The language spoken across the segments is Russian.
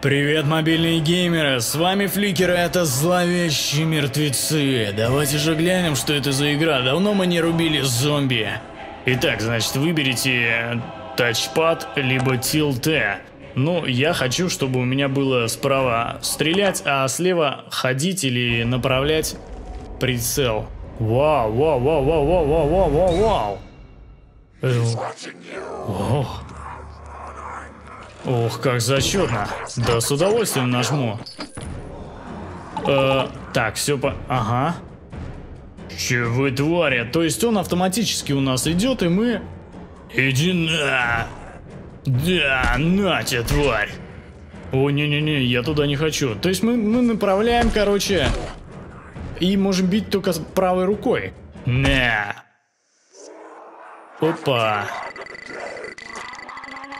Привет, мобильные геймеры, с вами Фликер, и это Зловещие Мертвецы. Давайте же глянем, что это за игра, давно мы не рубили зомби. Итак, значит, выберите тачпад, либо Tilt. Ну, я хочу, чтобы у меня было справа стрелять, а слева ходить или направлять прицел. Вау, вау, вау, вау, вау, вау, вау, вау, вау. Ох. Ох, как зачетно. Да, с удовольствием нажму. Э, так, все по... Ага. Че вы твари? То есть он автоматически у нас идет, и мы... Иди на... Да, на тебе, тварь. О, не-не-не, я туда не хочу. То есть мы, мы направляем, короче, и можем бить только правой рукой. На. Опа.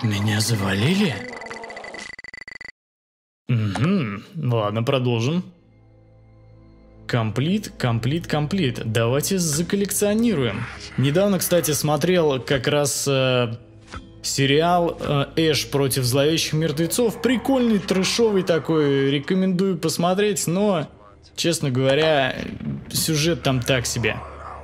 Меня завалили? Угу, ладно, продолжим. Комплит, комплит, комплит. Давайте заколлекционируем. Недавно, кстати, смотрел как раз э, сериал э, Эш против зловещих мертвецов. Прикольный, трэшовый такой. Рекомендую посмотреть, но, честно говоря, сюжет там так себе.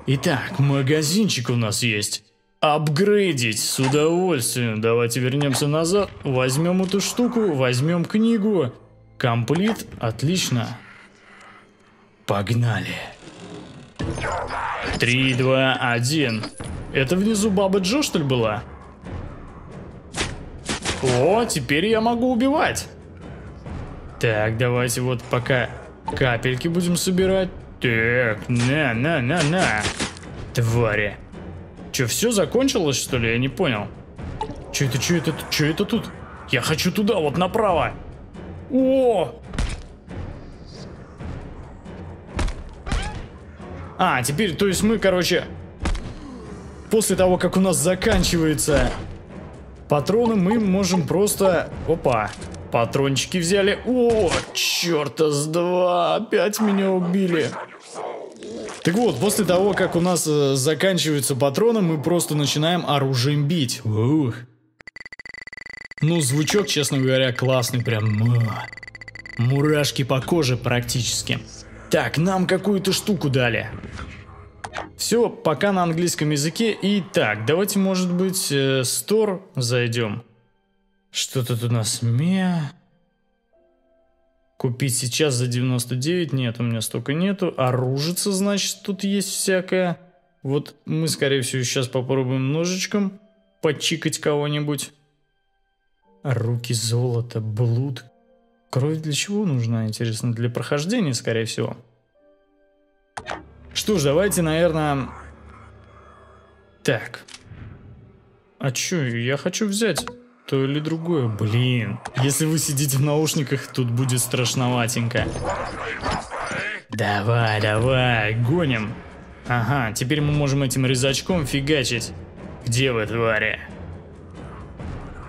Итак, магазинчик у нас есть. Апгрейдить с удовольствием. Давайте вернемся назад. Возьмем эту штуку, возьмем книгу. Комплит, отлично. Погнали. Три, два, один. Это внизу баба Джо, что ли, была? О, теперь я могу убивать. Так, давайте вот пока капельки будем собирать. Так, на, на, на, на. Твари. Че, все закончилось, что ли? Я не понял. Че это, че это, че это тут? Я хочу туда, вот направо. О! А, теперь, то есть мы, короче, после того, как у нас заканчиваются патроны, мы можем просто... Опа, патрончики взяли. О, черта с два, опять меня убили. Так вот, после того, как у нас э, заканчиваются патроны, мы просто начинаем оружием бить. Ух. Ну, звучок, честно говоря, классный, прям... Мурашки по коже практически. Так, нам какую-то штуку дали. Все, пока на английском языке. И так, давайте, может быть, э, Store зайдем. Что тут у нас? Мя... Купить сейчас за 99? Нет, у меня столько нету. Оружица, значит, тут есть всякое. Вот мы, скорее всего, сейчас попробуем ножичком почикать кого-нибудь. Руки золота, блуд. Кровь для чего нужна, интересно? Для прохождения, скорее всего. Что ж, давайте, наверное... Так. А чё, я хочу взять то или другое. Блин, если вы сидите в наушниках, тут будет страшноватенько. Давай, давай, гоним. Ага, теперь мы можем этим резачком фигачить. Где вы, твари?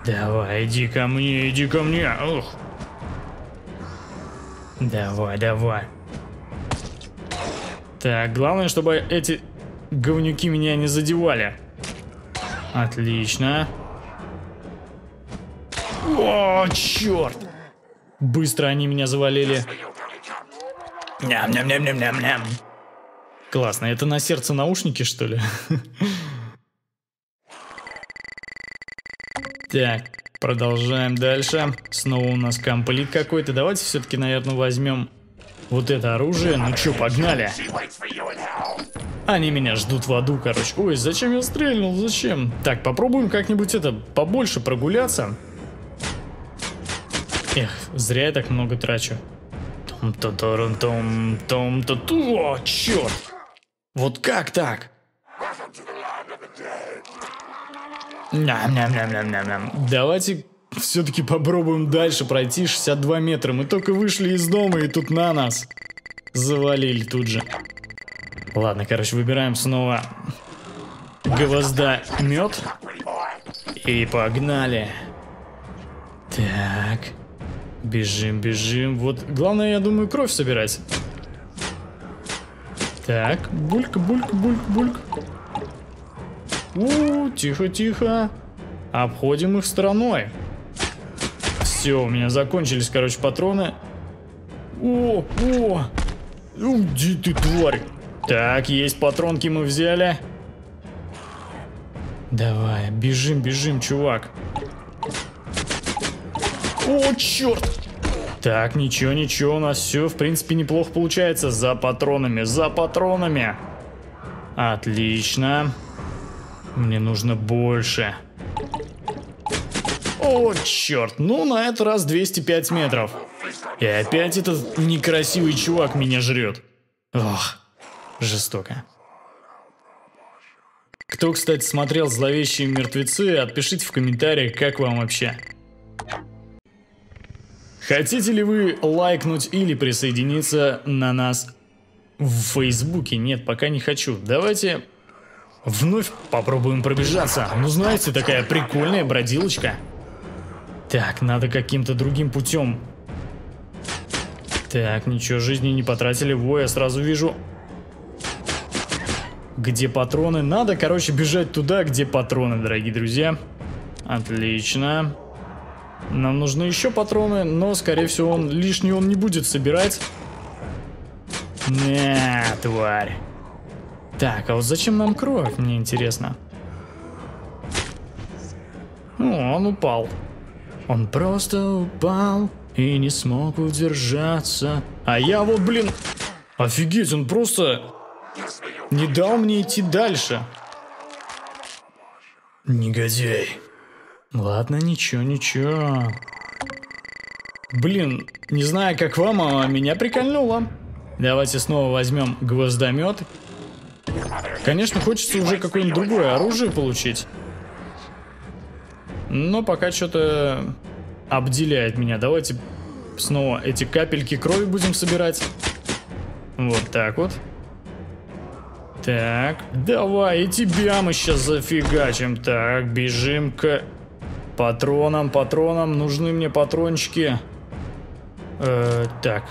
Давай, иди ко мне, иди ко мне. Ух. Давай, давай. Так, главное, чтобы эти говнюки меня не задевали. Отлично. О, черт! Быстро они меня завалили. Ням-ням-ням-ням-ням-ням. Классно, это на сердце наушники, что ли? Так, продолжаем дальше. Снова у нас комплит какой-то. Давайте все-таки, наверное, возьмем вот это оружие. Ну что, погнали. Они меня ждут в аду, короче. Ой, зачем я стрельнул? Зачем? Так, попробуем как-нибудь это побольше прогуляться. Эх, зря я так много трачу. том то том том том то ту О, черт! Вот как так? Ням-ням-ням-ням-ням. Давайте все-таки попробуем дальше пройти 62 метра. Мы только вышли из дома и тут на нас завалили тут же. Ладно, короче, выбираем снова гвозда мед. И погнали. Так. Бежим, бежим. Вот, главное, я думаю, кровь собирать. Так, бульк, бульк, бульк, бульк. У, тихо, тихо. Обходим их стороной. Все, у меня закончились, короче, патроны. О, о! Уйди ты, тварь! Так, есть патронки мы взяли. Давай, бежим, бежим, чувак. О, черт! Так, ничего, ничего, у нас все, в принципе, неплохо получается. За патронами, за патронами. Отлично. Мне нужно больше. О, черт, ну на этот раз 205 метров. И опять этот некрасивый чувак меня жрет. Ох, жестоко. Кто, кстати, смотрел «Зловещие мертвецы», отпишите в комментариях, как вам вообще. Хотите ли вы лайкнуть или присоединиться на нас в Фейсбуке? Нет, пока не хочу. Давайте вновь попробуем пробежаться. Ну, знаете, такая прикольная бродилочка. Так, надо каким-то другим путем. Так, ничего, жизни не потратили. Во, я сразу вижу где патроны. Надо, короче, бежать туда, где патроны, дорогие друзья. Отлично. Нам нужны еще патроны, но, скорее всего, он лишний он не будет собирать. Не, тварь. Так, а вот зачем нам кровь, мне интересно. О, он упал. Он просто упал и не смог удержаться. А я вот, блин... Офигеть, он просто не дал мне идти дальше. Негодяй. Ладно, ничего, ничего. Блин, не знаю, как вам, а меня прикольнуло. Давайте снова возьмем гвоздомет. Конечно, хочется уже какое-нибудь другое оружие получить. Но пока что-то обделяет меня. Давайте снова эти капельки крови будем собирать. Вот так вот. Так, давай, и тебя мы сейчас зафигачим. Так, бежим к патронам, патронам. Нужны мне патрончики. Э, так.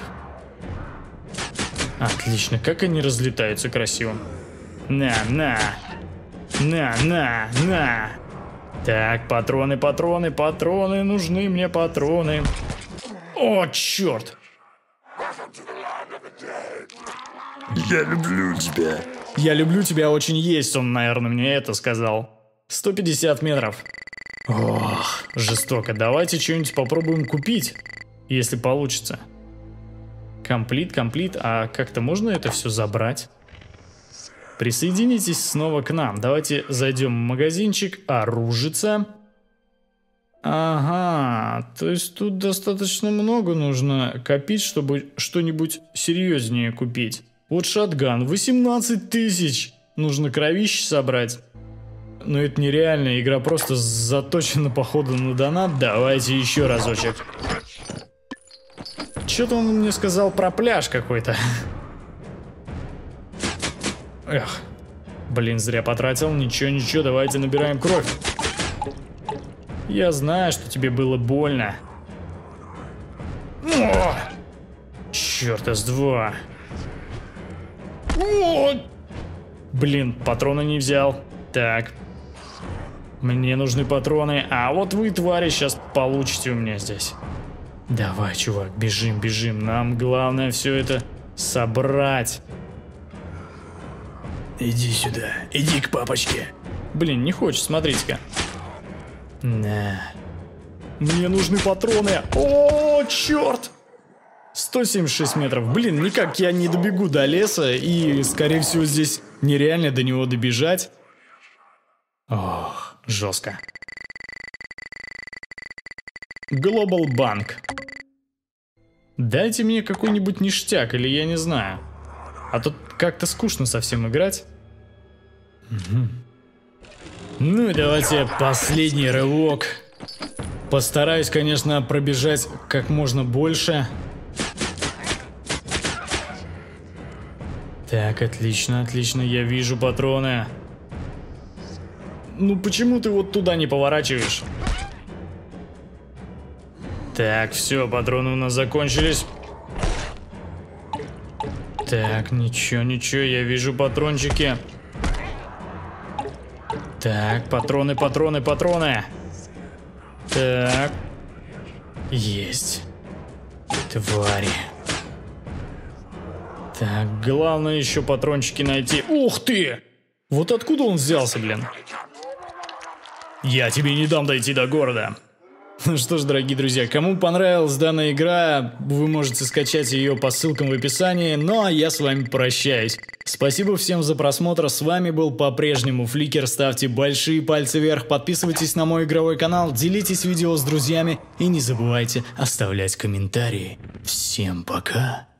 Отлично, как они разлетаются красиво. На, на. На, на, на. Так, патроны, патроны, патроны. Нужны мне патроны. О, черт. Я люблю тебя. Я люблю тебя очень есть, он, наверное, мне это сказал. 150 метров. Ох, жестоко. Давайте что-нибудь попробуем купить, если получится. Комплит, комплит. А как-то можно это все забрать? Присоединитесь снова к нам. Давайте зайдем в магазинчик. Оружица. Ага, то есть тут достаточно много нужно копить, чтобы что-нибудь серьезнее купить. Вот шатган, 18 тысяч. Нужно кровище собрать. Но это нереально, игра просто заточена походу на донат. Давайте еще разочек. Что-то он мне сказал про пляж какой-то. Эх. Блин, зря потратил. Ничего, ничего, давайте набираем кровь. Я знаю, что тебе было больно. О! Черт, С2. Блин, патроны не взял. Так. Мне нужны патроны, а вот вы, твари, сейчас получите у меня здесь. Давай, чувак, бежим, бежим. Нам главное все это собрать. Иди сюда, иди к папочке. Блин, не хочешь, смотрите-ка. На. Мне нужны патроны. О, черт! 176 метров. Блин, никак я не добегу до леса, и, скорее всего, здесь нереально до него добежать. Ох, жестко. Global Bank. Дайте мне какой-нибудь ништяк, или я не знаю. А тут как-то скучно совсем играть. Угу. Ну давайте последний рывок. Постараюсь, конечно, пробежать как можно больше. Так, отлично, отлично, я вижу патроны. Ну почему ты вот туда не поворачиваешь? Так, все, патроны у нас закончились. Так, ничего, ничего, я вижу патрончики. Так, патроны, патроны, патроны. Так. Есть. Твари. Так, главное еще патрончики найти. Ух ты! Вот откуда он взялся, блин? Я тебе не дам дойти до города. Ну что ж, дорогие друзья, кому понравилась данная игра, вы можете скачать ее по ссылкам в описании, ну а я с вами прощаюсь. Спасибо всем за просмотр, с вами был по-прежнему Фликер, ставьте большие пальцы вверх, подписывайтесь на мой игровой канал, делитесь видео с друзьями и не забывайте оставлять комментарии. Всем пока!